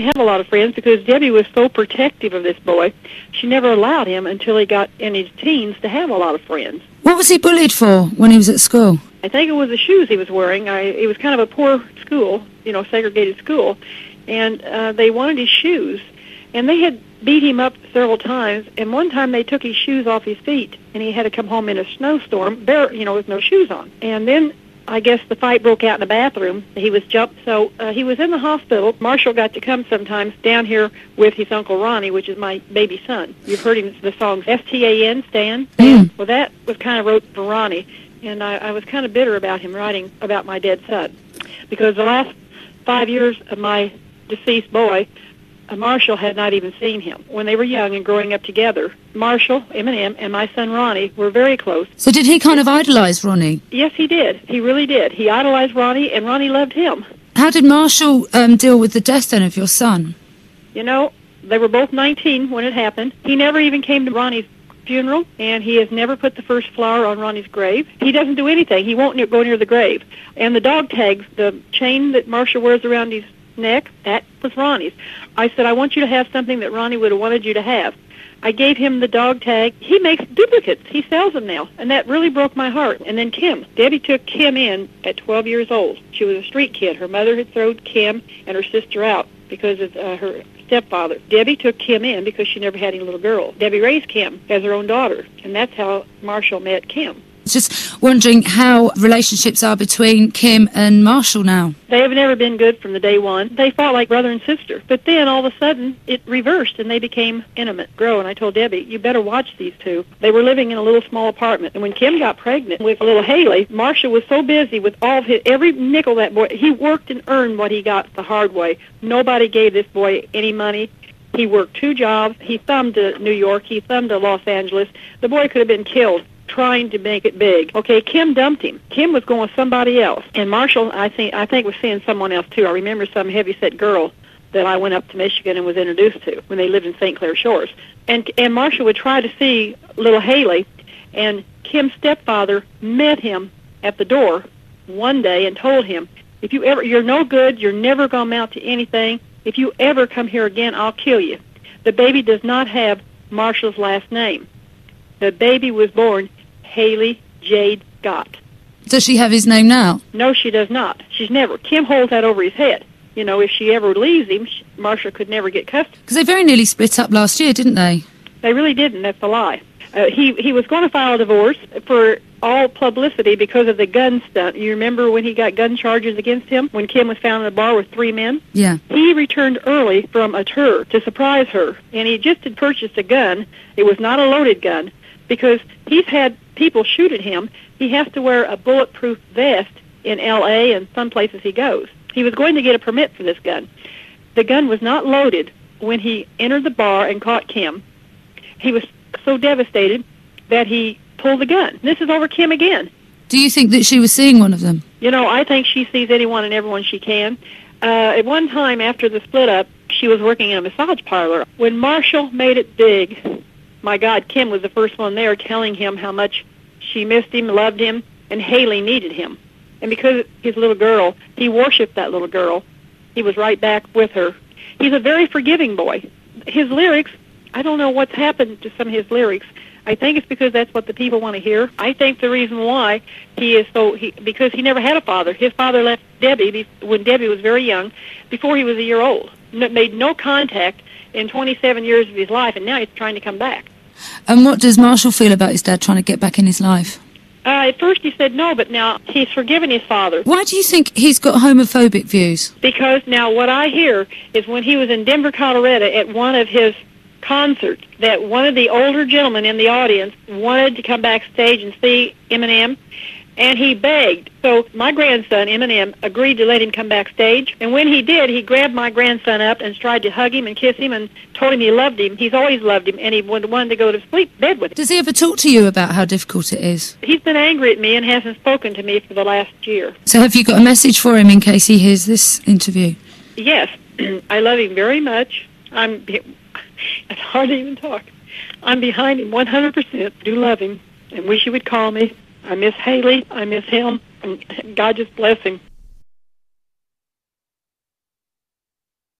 Have a lot of friends because Debbie was so protective of this boy. She never allowed him until he got in his teens to have a lot of friends. What was he bullied for when he was at school? I think it was the shoes he was wearing. I, it was kind of a poor school, you know, segregated school, and uh, they wanted his shoes, and they had beat him up several times. And one time they took his shoes off his feet, and he had to come home in a snowstorm, bare, you know, with no shoes on. And then I guess the fight broke out in the bathroom. He was jumped, so uh, he was in the hospital. Marshall got to come sometimes down here with his uncle Ronnie, which is my baby son. You've heard him the song S-T-A-N, Stan. Mm. Well, that was kind of wrote for Ronnie, and I, I was kind of bitter about him writing about my dead son, because the last five years of my deceased boy, Marshall had not even seen him. When they were young and growing up together, Marshall, Eminem, and my son Ronnie were very close. So did he kind of idolise Ronnie? Yes, he did. He really did. He idolized Ronnie, and Ronnie loved him. How did Marshall um, deal with the death then of your son? You know, they were both 19 when it happened. He never even came to Ronnie's funeral, and he has never put the first flower on Ronnie's grave. He doesn't do anything. He won't ne- go near the grave. And the dog tags, the chain that Marshall wears around his neck, that was Ronnie's. I said, I want you to have something that Ronnie would have wanted you to have. I gave him the dog tag. He makes duplicates. He sells them now. And that really broke my heart. And then Kim. Debbie took Kim in at 12 years old. She was a street kid. Her mother had thrown Kim and her sister out because of uh, her stepfather. Debbie took Kim in because she never had any little girl. Debbie raised Kim as her own daughter. And that's how Marshall met Kim. Just wondering how relationships are between Kim and Marshall now. They have never been good from the day one. They fought like brother and sister. But then all of a sudden it reversed and they became intimate, grow. And I told Debbie, you better watch these two. They were living in a little small apartment. And when Kim got pregnant with little Hailie, Marshall was so busy with all of his, every nickel that boy, he worked and earned what he got the hard way. Nobody gave this boy any money. He worked two jobs. He thumbed to New York. He thumbed to Los Angeles. The boy could have been killed trying to make it big. Okay, Kim dumped him. Kim was going with somebody else, and Marshall, I think, I think was seeing someone else too. I remember some heavyset girl that I went up to Michigan and was introduced to when they lived in St. Clair Shores. And and Marshall would try to see little Hailie, and Kim's stepfather met him at the door one day and told him, "If you ever, you're no good. You're never going to amount to anything. If you ever come here again, I'll kill you." The baby does not have Marshall's last name. The baby was born Hailie Jade Scott. Does she have his name now? No, she does not. She's never. Kim holds that over his head. You know, if she ever leaves him, Marsha could never get custody. Because they very nearly split up last year, didn't they? They really didn't. That's a lie. Uh, he he was going to file a divorce for all publicity because of the gun stunt. You remember when he got gun charges against him when Kim was found in a bar with three men? Yeah. He returned early from a tour to surprise her, and he just had purchased a gun. It was not a loaded gun because he's had people shoot at him. He has to wear a bulletproof vest in L.A. and some places he goes. He was going to get a permit for this gun. The gun was not loaded when he entered the bar and caught Kim. He was so devastated that he pulled the gun. This is over Kim again. Do you think that she was seeing one of them? You know, I think she sees anyone and everyone she can. Uh, at one time after the split up, she was working in a massage parlor. When Marshall made it big, my God, Kim was the first one there telling him how much she missed him, loved him, and Hailie needed him. And because his little girl, he worshipped that little girl. He was right back with her. He's a very forgiving boy. His lyrics, I don't know what's happened to some of his lyrics. I think it's because that's what the people want to hear. I think the reason why he is so he because he never had a father. His father left Debbie when Debbie was very young, before he was a year old. Made no contact in 27 years of his life, and now he's trying to come back. And what does Marshall feel about his dad trying to get back in his life? Uh, at first he said no, but now he's forgiven his father. Why do you think he's got homophobic views? Because now what I hear is when he was in Denver, Colorado at one of his concerts, that one of the older gentlemen in the audience wanted to come backstage and see Eminem, and he begged. So my grandson, Eminem, agreed to let him come backstage. And when he did, he grabbed my grandson up and tried to hug him and kiss him and told him he loved him. He's always loved him, and he wanted to go to sleep bed with him. Does he ever talk to you about how difficult it is? He's been angry at me and hasn't spoken to me for the last year. So have you got a message for him in case he hears this interview? Yes, I love him very much. I'm. It's hard to even talk. I'm behind him 100%. Do love him and wish he would call me. I miss Hailie. I miss him. And God just bless him.